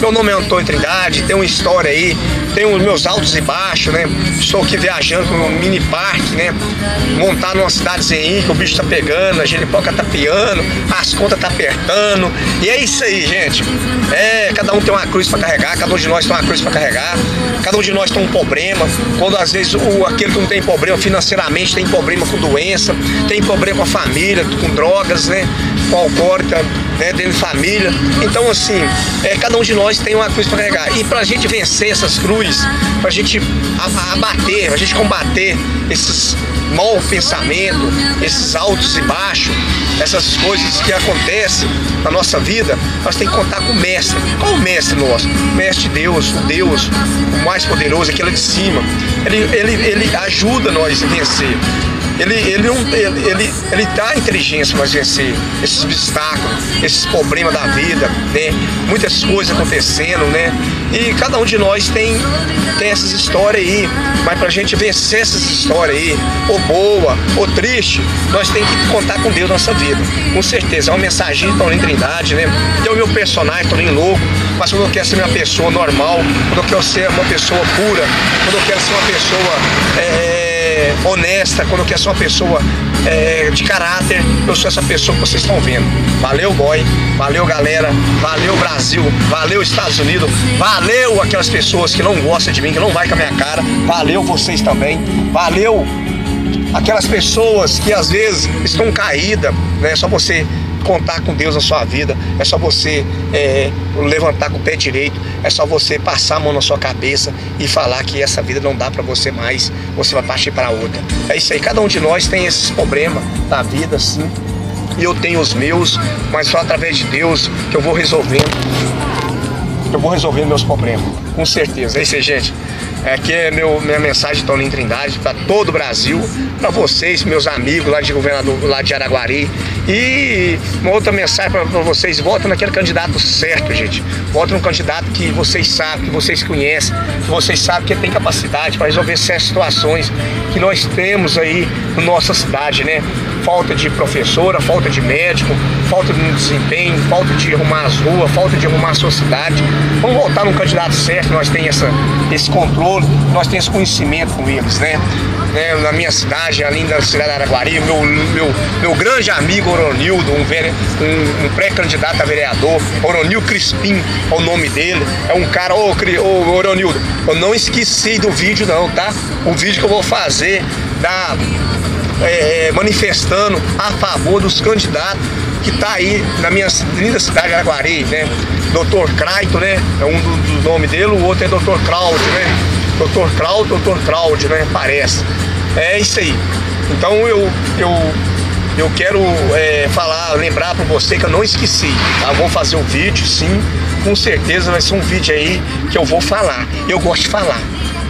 Meu nome é Antônio Trindade, tem uma história aí, tem os meus altos e baixos, né? Estou aqui viajando com um mini parque, né? Montar numa cidadezinha que o bicho tá pegando, a genipoca tá piando, as contas tá apertando. E é isso aí, gente. É, cada um tem uma cruz para carregar, cada um de nós tem uma cruz para carregar, cada um de nós tem um problema. Quando às vezes o, aquele que não tem problema financeiramente tem problema com doença, tem problema com a família, com drogas, né? Com alcoólica, né? Dentro de família. Então, assim, é, cada um de nós tem uma cruz para carregar. E para a gente vencer essas cruzes, para a gente abater, para a gente combater esses mau pensamento, esses altos e baixos, essas coisas que acontecem na nossa vida, nós temos que contar com o mestre. Qual o mestre nosso? O mestre Deus, o Deus, o mais poderoso, aquele de cima. Ele, ele, ele ajuda nós a vencer. Ele, ele, ele, ele, ele dá inteligência para vencer esses obstáculos, esses problemas da vida, né? Muitas coisas acontecendo, né? E cada um de nós tem, tem essas histórias aí. Mas para a gente vencer essas histórias aí, ou boa, ou triste, nós temos que contar com Deus na nossa vida. Com certeza. É uma mensagem de Toninho Trindade, né? Tem o meu personagem, Toninho Louco. Mas quando eu quero ser uma pessoa normal, quando eu quero ser uma pessoa pura, quando eu quero ser uma pessoa. É, honesta, quando eu quero ser uma pessoa é, de caráter, eu sou essa pessoa que vocês estão vendo. Valeu, boy. Valeu, galera. Valeu, Brasil. Valeu, Estados Unidos. Valeu aquelas pessoas que não gostam de mim, que não vai com a minha cara. Valeu vocês também. Valeu aquelas pessoas que às vezes estão caídas, né? Só você contar com Deus na sua vida, é só você é, levantar com o pé direito, é só você passar a mão na sua cabeça e falar que essa vida não dá para você mais, você vai partir para outra. É isso aí, cada um de nós tem esses problemas da vida, sim, e eu tenho os meus, mas só através de Deus que eu vou resolvendo, eu vou resolvendo meus problemas, com certeza. É isso aí, gente. Aqui é meu, minha mensagem Toninho Trindade para todo o Brasil, para vocês, meus amigos lá de governador, lá de Araguari. E uma outra mensagem para vocês, votem naquele candidato certo, gente. Votem no candidato que vocês sabem, que vocês conhecem, que vocês sabem que tem capacidade para resolver certas situações que nós temos aí na nossa cidade, né? Falta de professora, falta de médico, falta de desempenho, falta de arrumar as ruas, falta de arrumar a sua cidade. Vamos voltar no candidato certo, nós temos essa, esse controle, nós temos esse conhecimento com eles, né? né, na minha cidade, além da cidade de Araguari, meu, meu, meu grande amigo Oronildo, um, um, um pré-candidato a vereador, Oronildo Crispim é o nome dele, é um cara, ô, ô Oronildo, eu não esqueci do vídeo não, tá? O vídeo que eu vou fazer da, é, é manifestando a favor dos candidatos que tá aí na minha linda cidade de Araguari, né? Dr. Craito, né? É um dos do nomes dele, o outro é Dr. Cláudio, né? Dr. Cláudio, Dr. Cláudio, né? Parece. É isso aí. Então eu, eu, eu quero é, falar, lembrar para você que eu não esqueci. Tá? Vou fazer um vídeo, sim. Com certeza vai ser um vídeo aí que eu vou falar. Eu gosto de falar,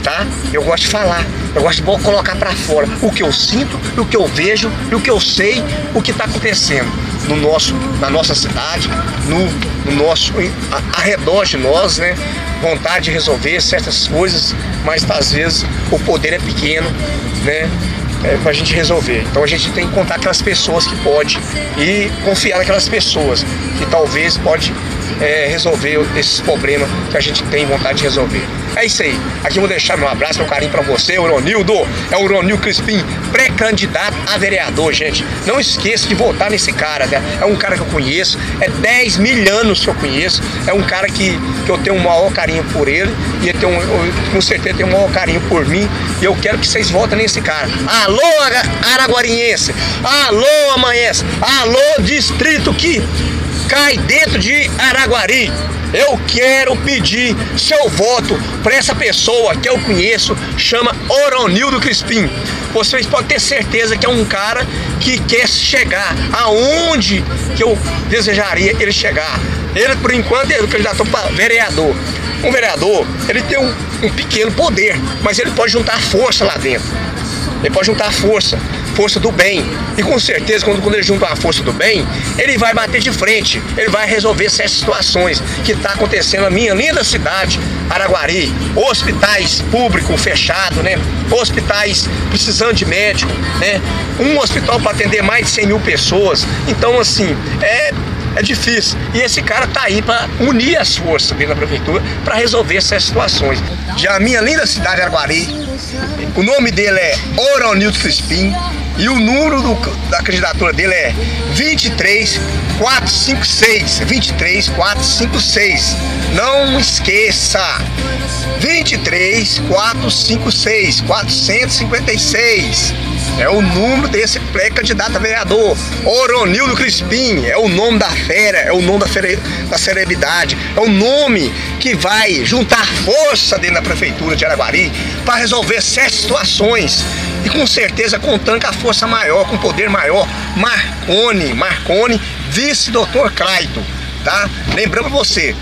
tá? Eu gosto de falar. Eu gosto de colocar para fora o que eu sinto, o que eu vejo, o que eu sei, o que está acontecendo no nosso, na nossa cidade, no, no nosso arredor de nós, né? Vontade de resolver certas coisas, mas às vezes o poder é pequeno, né? É, para a gente resolver. Então a gente tem que contar aquelas pessoas que pode e confiar naquelas pessoas que talvez pode é, resolver esses problemas que a gente tem vontade de resolver. É isso aí. Aqui eu vou deixar meu abraço, meu carinho para você, Ronildo. É o Ronildo Crispim, pré-candidato a vereador, gente. Não esqueça de votar nesse cara, né? É um cara que eu conheço, é 10 mil anos que eu conheço. É um cara que, que eu tenho um maior carinho por ele e ele tem um, eu, com certeza tem um maior carinho por mim. E eu quero que vocês votem nesse cara. Alô, Araguariense! Alô, Amanhece! Alô, distrito que cai dentro de Araguari. Eu quero pedir seu voto para essa pessoa que eu conheço, chama Oronildo Crispim. Vocês podem ter certeza que é um cara que quer chegar aonde que eu desejaria ele chegar. Ele, por enquanto, ele candidatou para vereador. Um vereador, ele tem um, um pequeno poder, mas ele pode juntar força lá dentro. Ele pode juntar força. Força do bem. E com certeza, quando, quando ele junta a força do bem, ele vai bater de frente, ele vai resolver essas situações que está acontecendo na minha linda cidade, Araguari. Hospitais públicos fechados, né? Hospitais precisando de médico, né? Um hospital para atender mais de 100 mil pessoas. Então, assim, é é difícil. E esse cara tá aí para unir as forças dentro da prefeitura para resolver essas situações. Já a minha linda cidade Araguari, o nome dele é Oronildo Crispim e o número do, da candidatura dele é 23456. 23456. Não esqueça. 23456 456. É o número desse pré-candidato a vereador. Oronildo Crispim. É o nome da fera, é o nome da, fere, da celebridade. É o nome que vai juntar força dentro da prefeitura de Araguari para resolver certas situações. E com certeza contando com a força maior, com poder maior. Marconi, Marconi, vice-doutor Claito. Tá? Lembrando você,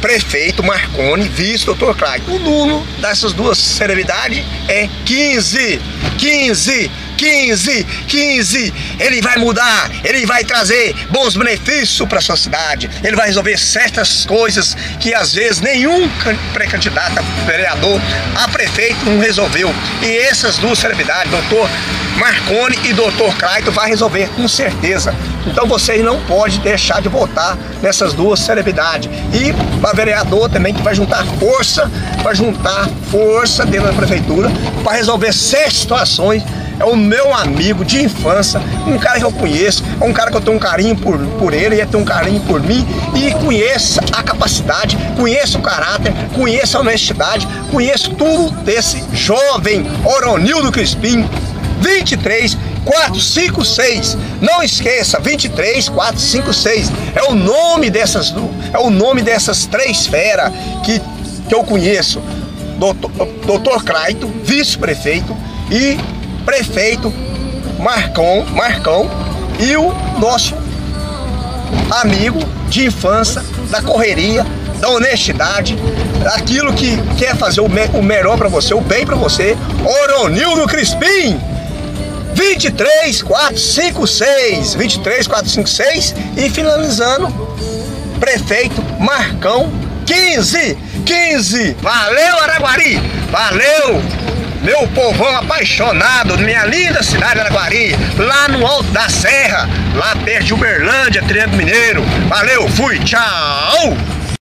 prefeito Marconi, vice doutor Clayton. O número dessas duas celebridades é 15. 15. 15, 15, ele vai mudar, ele vai trazer bons benefícios para a sua cidade, ele vai resolver certas coisas que às vezes nenhum pré-candidato a vereador, a prefeito não resolveu. E essas duas celebridades, doutor Marconi e doutor Clayton, vai resolver com certeza. Então vocês não podem deixar de votar nessas duas celebridades. E para vereador também que vai juntar força, vai juntar força dentro da prefeitura para resolver certas situações é o meu amigo de infância, um cara que eu conheço, é um cara que eu tenho um carinho por, por ele, ele tem um carinho por mim e conheço a capacidade, conheço o caráter, conheço a honestidade, conheço tudo desse jovem Oronildo Crispim, 23 456. Não esqueça, 23 456 é o nome dessas é o nome dessas três feras que, que eu conheço. Doutor, doutor Craito, vice-prefeito e prefeito Marcão, Marcão e o nosso amigo de infância da correria, da honestidade, daquilo que quer fazer o, me o melhor para você, o bem para você, Oronildo Crispim. 23 456, 23 456 e finalizando, prefeito Marcão 15, 15. Valeu Araguari, valeu meu povão apaixonado, minha linda cidade de Araguari, lá no alto da serra, lá perto de Uberlândia, Triângulo Mineiro. Valeu, fui, tchau!